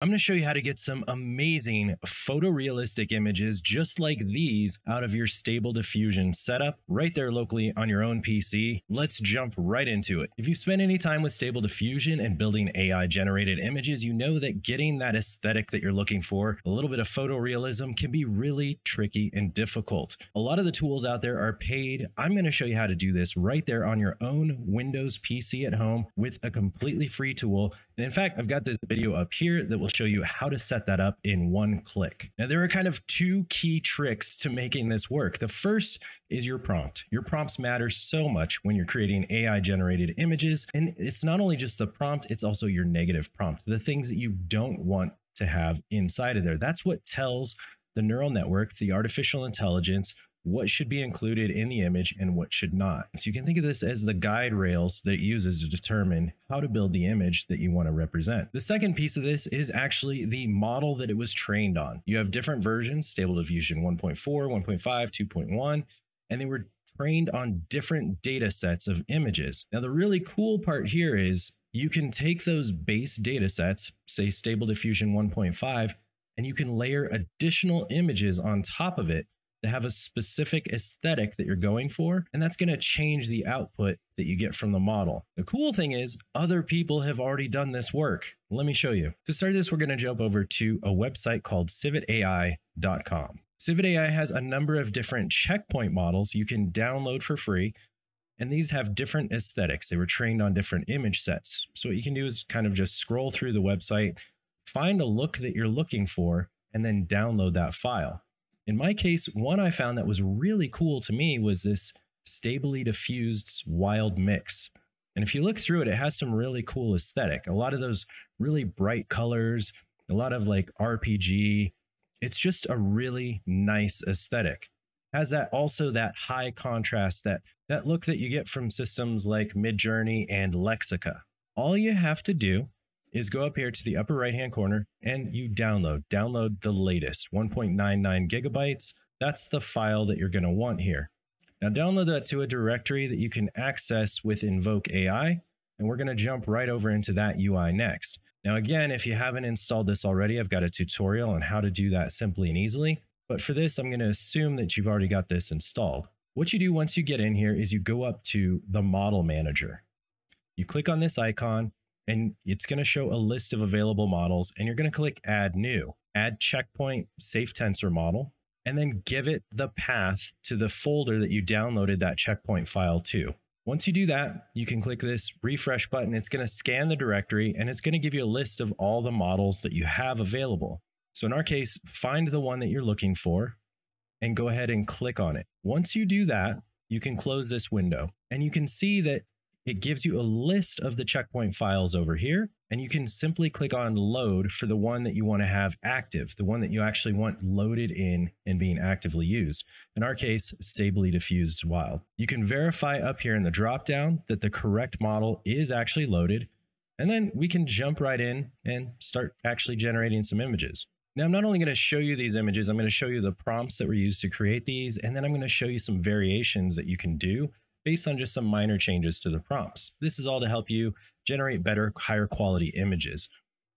I'm going to show you how to get some amazing photorealistic images just like these out of your Stable Diffusion setup right there locally on your own PC. Let's jump right into it. If you spend any time with Stable Diffusion and building AI generated images, you know that getting that aesthetic that you're looking for, a little bit of photorealism can be really tricky and difficult. A lot of the tools out there are paid. I'm going to show you how to do this right there on your own Windows PC at home with a completely free tool. And in fact, I've got this video up here that will will show you how to set that up in one click. Now, there are kind of two key tricks to making this work. The first is your prompt. Your prompts matter so much when you're creating AI generated images. And it's not only just the prompt, it's also your negative prompt, the things that you don't want to have inside of there. That's what tells the neural network, the artificial intelligence, what should be included in the image and what should not. So you can think of this as the guide rails that it uses to determine how to build the image that you want to represent. The second piece of this is actually the model that it was trained on. You have different versions, Stable Diffusion 1.4, 1.5, 2.1, and they were trained on different data sets of images. Now, the really cool part here is you can take those base data sets, say Stable Diffusion 1.5, and you can layer additional images on top of it to have a specific aesthetic that you're going for, and that's going to change the output that you get from the model. The cool thing is, other people have already done this work. Let me show you. To start this, we're going to jump over to a website called civitai.com. CivitAI has a number of different checkpoint models you can download for free, and these have different aesthetics. They were trained on different image sets. So, what you can do is kind of just scroll through the website, find a look that you're looking for, and then download that file. In my case, one I found that was really cool to me was this stably diffused wild mix. And if you look through it, it has some really cool aesthetic. A lot of those really bright colors, a lot of like RPG. It's just a really nice aesthetic. Has that also that high contrast, that that look that you get from systems like Midjourney and Lexica. All you have to do is go up here to the upper right hand corner and you download. Download the latest 1.99 gigabytes. That's the file that you're going to want here. Now download that to a directory that you can access with Invoke AI, and we're going to jump right over into that UI next. Now again, if you haven't installed this already, I've got a tutorial on how to do that simply and easily. But for this, I'm going to assume that you've already got this installed. What you do once you get in here is you go up to the model manager. You click on this icon and it's going to show a list of available models and you're going to click add new, add checkpoint safe tensor model, and then give it the path to the folder that you downloaded that checkpoint file to. Once you do that, you can click this refresh button. It's going to scan the directory and it's going to give you a list of all the models that you have available. So in our case, find the one that you're looking for and go ahead and click on it. Once you do that, you can close this window and you can see that it gives you a list of the checkpoint files over here, and you can simply click on load for the one that you want to have active, the one that you actually want loaded in and being actively used. In our case, stably diffused wild. You can verify up here in the dropdown that the correct model is actually loaded, and then we can jump right in and start actually generating some images. Now, I'm not only going to show you these images, I'm going to show you the prompts that were used to create these, and then I'm going to show you some variations that you can do based on just some minor changes to the prompts. This is all to help you generate better, higher quality images.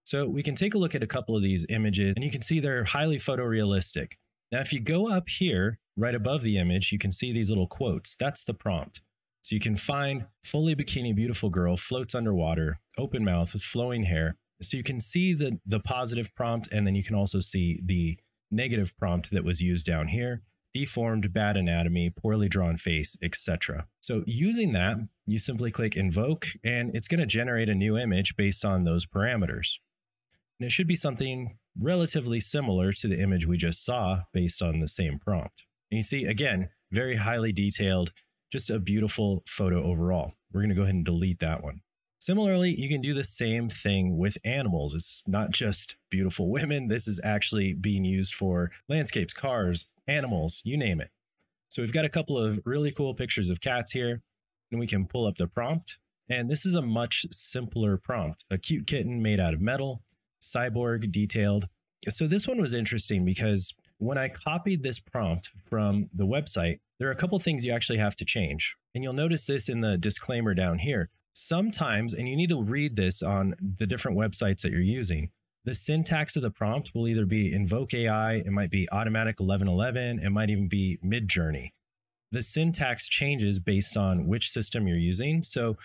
So we can take a look at a couple of these images and you can see they're highly photorealistic. Now, if you go up here right above the image, you can see these little quotes. That's the prompt. So you can find fully bikini beautiful girl floats underwater, open mouth with flowing hair. So you can see the, the positive prompt and then you can also see the negative prompt that was used down here deformed, bad anatomy, poorly drawn face, etc. So using that, you simply click invoke and it's going to generate a new image based on those parameters. And it should be something relatively similar to the image we just saw based on the same prompt. And you see, again, very highly detailed, just a beautiful photo overall. We're going to go ahead and delete that one. Similarly, you can do the same thing with animals. It's not just beautiful women. This is actually being used for landscapes, cars, animals, you name it. So we've got a couple of really cool pictures of cats here, and we can pull up the prompt. And this is a much simpler prompt, a cute kitten made out of metal, cyborg detailed. So this one was interesting because when I copied this prompt from the website, there are a couple things you actually have to change. And you'll notice this in the disclaimer down here. Sometimes, and you need to read this on the different websites that you're using, The syntax of the prompt will either be invoke AI, it might be automatic 1111, it might even be Midjourney. The syntax changes based on which system you're using. So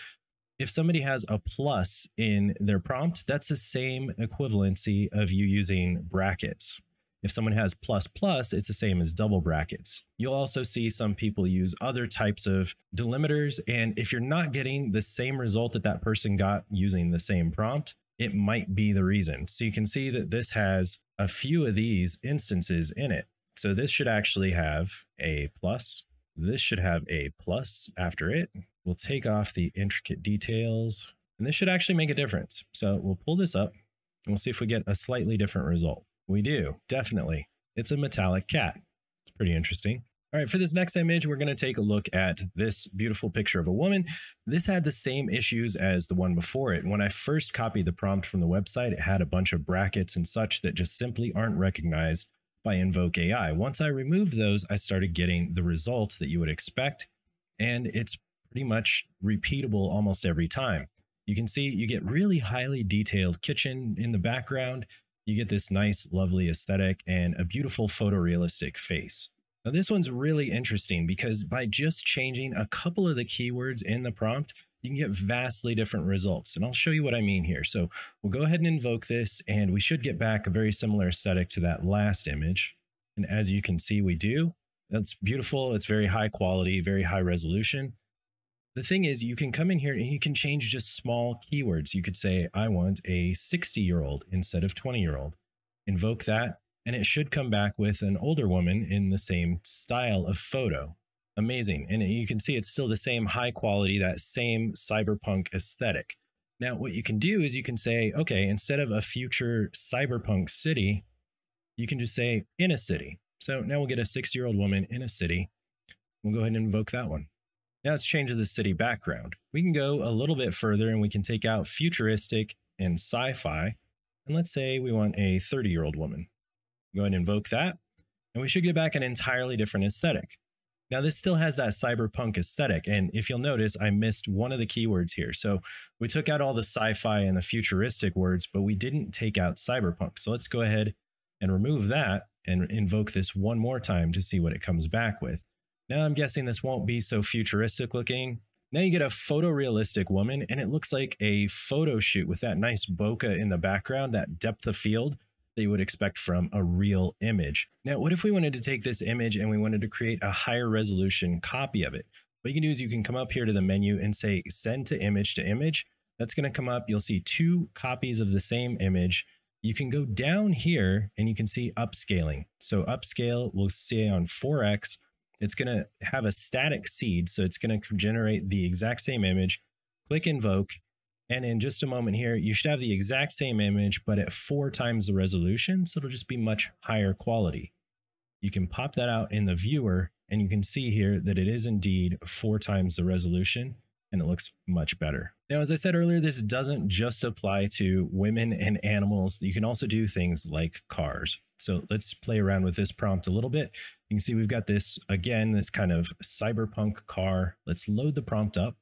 if somebody has a plus in their prompt, that's the same equivalency of you using brackets. If someone has plus plus, it's the same as double brackets. You'll also see some people use other types of delimiters. And if you're not getting the same result that that person got using the same prompt, it might be the reason. So you can see that this has a few of these instances in it. So this should actually have a plus. This should have a plus after it. We'll take off the intricate details and this should actually make a difference. So we'll pull this up and we'll see if we get a slightly different result. We do, definitely. It's a metallic cat. It's pretty interesting. All right, for this next image, we're going to take a look at this beautiful picture of a woman. This had the same issues as the one before it. When I first copied the prompt from the website, it had a bunch of brackets and such that just simply aren't recognized by Invoke AI. Once I removed those, I started getting the results that you would expect, and it's pretty much repeatable almost every time. You can see you get really highly detailed kitchen in the background you get this nice, lovely aesthetic and a beautiful photorealistic face. Now, this one's really interesting because by just changing a couple of the keywords in the prompt, you can get vastly different results. And I'll show you what I mean here. So we'll go ahead and invoke this, and we should get back a very similar aesthetic to that last image. And as you can see, we do. That's beautiful. It's very high quality, very high resolution. The thing is, you can come in here and you can change just small keywords. You could say, I want a 60 year old instead of 20 year old. Invoke that, and it should come back with an older woman in the same style of photo. Amazing. And you can see it's still the same high quality, that same cyberpunk aesthetic. Now, what you can do is you can say, okay, instead of a future cyberpunk city, you can just say in a city. So now we'll get a six year old woman in a city. We'll go ahead and invoke that one. Now let's change the city background. We can go a little bit further and we can take out futuristic and sci-fi. And let's say we want a 30 year old woman. Go ahead and invoke that. And we should get back an entirely different aesthetic. Now this still has that cyberpunk aesthetic. And if you'll notice, I missed one of the keywords here. So we took out all the sci-fi and the futuristic words, but we didn't take out cyberpunk. So let's go ahead and remove that and invoke this one more time to see what it comes back with. Now I'm guessing this won't be so futuristic looking. Now you get a photorealistic woman and it looks like a photo shoot with that nice bokeh in the background, that depth of field you would expect from a real image. Now, what if we wanted to take this image and we wanted to create a higher resolution copy of it? What you can do is you can come up here to the menu and say send to image to image. That's going to come up. You'll see two copies of the same image. You can go down here and you can see upscaling. So upscale, we'll see on 4x it's going to have a static seed. So it's going to generate the exact same image. Click invoke. And in just a moment here, you should have the exact same image, but at four times the resolution. So it'll just be much higher quality. You can pop that out in the viewer and you can see here that it is indeed four times the resolution and it looks much better. Now, as I said earlier, this doesn't just apply to women and animals. You can also do things like cars. So let's play around with this prompt a little bit. You can see we've got this, again, this kind of cyberpunk car. Let's load the prompt up.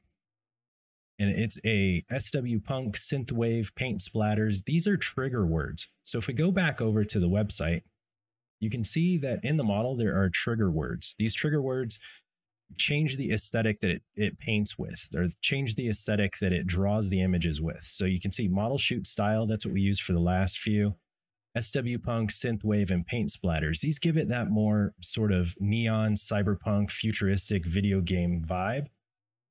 And it's a SW Punk synthwave paint splatters. These are trigger words. So if we go back over to the website, you can see that in the model, there are trigger words. These trigger words change the aesthetic that it, it paints with or change the aesthetic that it draws the images with. So you can see model shoot style. That's what we used for the last few. SW Punk, Synthwave, and Paint Splatters. These give it that more sort of neon, cyberpunk, futuristic video game vibe.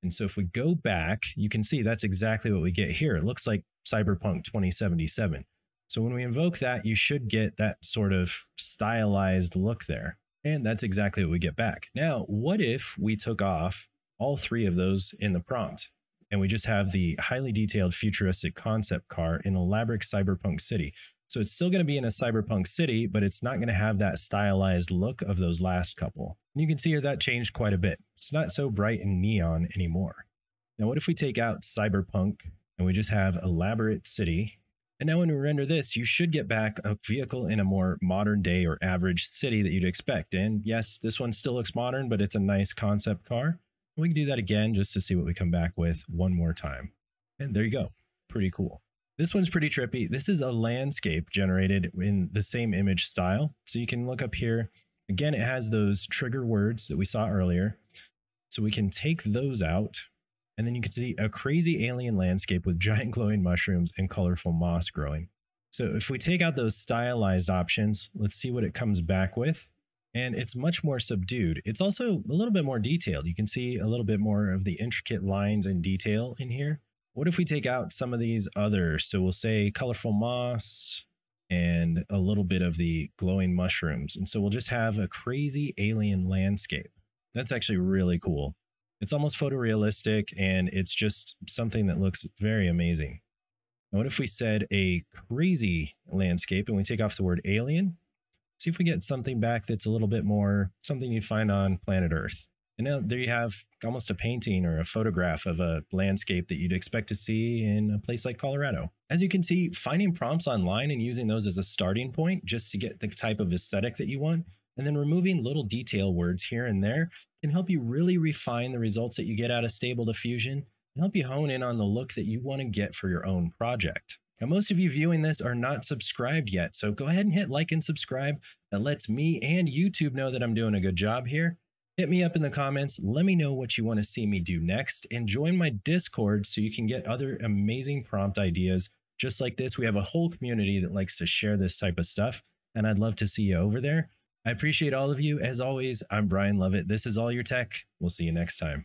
And so if we go back, you can see that's exactly what we get here. It looks like Cyberpunk 2077. So when we invoke that, you should get that sort of stylized look there. And that's exactly what we get back. Now, what if we took off all three of those in the prompt and we just have the highly detailed futuristic concept car in elaborate cyberpunk city? So it's still going to be in a cyberpunk city, but it's not going to have that stylized look of those last couple. And you can see here that changed quite a bit. It's not so bright and neon anymore. Now, what if we take out cyberpunk and we just have elaborate city and now when we render this, you should get back a vehicle in a more modern day or average city that you'd expect. And yes, this one still looks modern, but it's a nice concept car. We can do that again just to see what we come back with one more time. And there you go. Pretty cool. This one's pretty trippy. This is a landscape generated in the same image style. So you can look up here. Again, it has those trigger words that we saw earlier. So we can take those out and then you can see a crazy alien landscape with giant glowing mushrooms and colorful moss growing. So if we take out those stylized options, let's see what it comes back with. And it's much more subdued. It's also a little bit more detailed. You can see a little bit more of the intricate lines and detail in here. What if we take out some of these others? So we'll say colorful moss and a little bit of the glowing mushrooms. And so we'll just have a crazy alien landscape. That's actually really cool. It's almost photorealistic and it's just something that looks very amazing. Now, what if we said a crazy landscape and we take off the word alien? See if we get something back that's a little bit more something you'd find on planet Earth. And now there you have almost a painting or a photograph of a landscape that you'd expect to see in a place like Colorado. As you can see, finding prompts online and using those as a starting point just to get the type of aesthetic that you want, and then removing little detail words here and there can help you really refine the results that you get out of Stable Diffusion and help you hone in on the look that you want to get for your own project. Now, most of you viewing this are not subscribed yet, so go ahead and hit like and subscribe. That lets me and YouTube know that I'm doing a good job here. Hit me up in the comments. Let me know what you want to see me do next and join my Discord so you can get other amazing prompt ideas just like this. We have a whole community that likes to share this type of stuff, and I'd love to see you over there. I appreciate all of you. As always, I'm Brian Lovett. This is All Your Tech. We'll see you next time.